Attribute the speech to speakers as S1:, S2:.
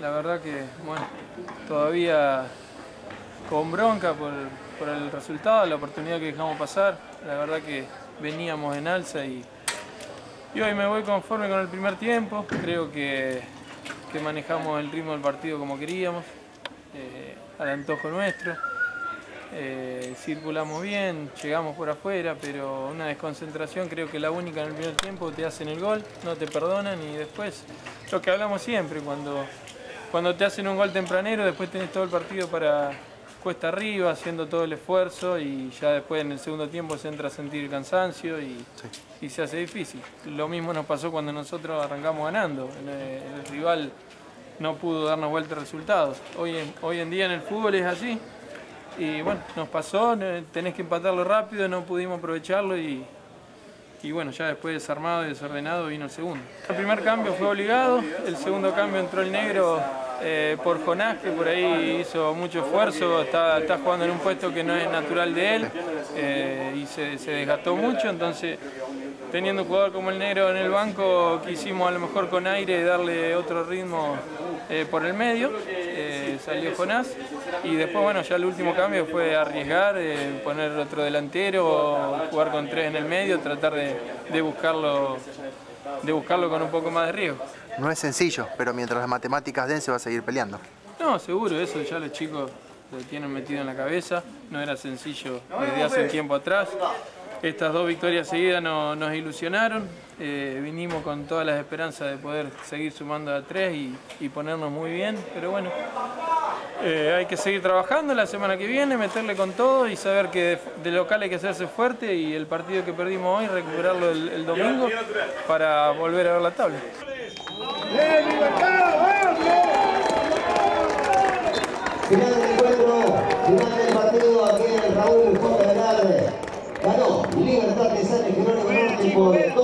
S1: La verdad que, bueno, todavía con bronca por, por el resultado, la oportunidad que dejamos pasar. La verdad que veníamos en alza y, y hoy me voy conforme con el primer tiempo. Creo que, que manejamos el ritmo del partido como queríamos, eh, al antojo nuestro. Eh, circulamos bien, llegamos por afuera, pero una desconcentración creo que la única en el primer tiempo te hacen el gol, no te perdonan y después lo que hablamos siempre, cuando, cuando te hacen un gol tempranero, después tenés todo el partido para cuesta arriba, haciendo todo el esfuerzo y ya después en el segundo tiempo se entra a sentir el cansancio y, y se hace difícil. Lo mismo nos pasó cuando nosotros arrancamos ganando, el, el rival no pudo darnos vuelta resultados. Hoy en, hoy en día en el fútbol es así, y bueno, nos pasó, tenés que empatarlo rápido, no pudimos aprovecharlo y, y bueno, ya después desarmado y desordenado vino el segundo. El primer cambio fue obligado, el segundo cambio entró el negro eh, por Jonás, que por ahí hizo mucho esfuerzo, está, está, jugando en un puesto que no es natural de él eh, y se, se desgastó mucho, entonces teniendo un jugador como el negro en el banco, quisimos a lo mejor con aire darle otro ritmo eh, por el medio, salió Jonás y después bueno ya el último cambio fue arriesgar, poner otro delantero, jugar con tres en el medio, tratar de, de, buscarlo, de buscarlo con un poco más de riesgo.
S2: No es sencillo, pero mientras las matemáticas den se va a seguir peleando.
S1: No, seguro, eso ya los chicos lo tienen metido en la cabeza, no era sencillo desde hace un tiempo atrás. Estas dos victorias seguidas no, nos ilusionaron, eh, vinimos con todas las esperanzas de poder seguir sumando a tres y, ponernos muy bien, pero bueno, eh, hay que seguir trabajando la semana que viene, meterle con todo y saber que de, local hay que hacerse fuerte y el partido que perdimos hoy recuperarlo el domingo para volver a ver la tabla.
S3: Final del encuentro, final del partido aquí en el Raúl J. Velarde. Ganó Libertad de San Jerónimo por 2